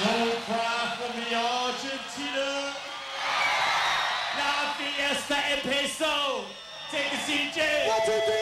Don't cry for the Argentina. La fiesta empezó. Take a seat, Jay.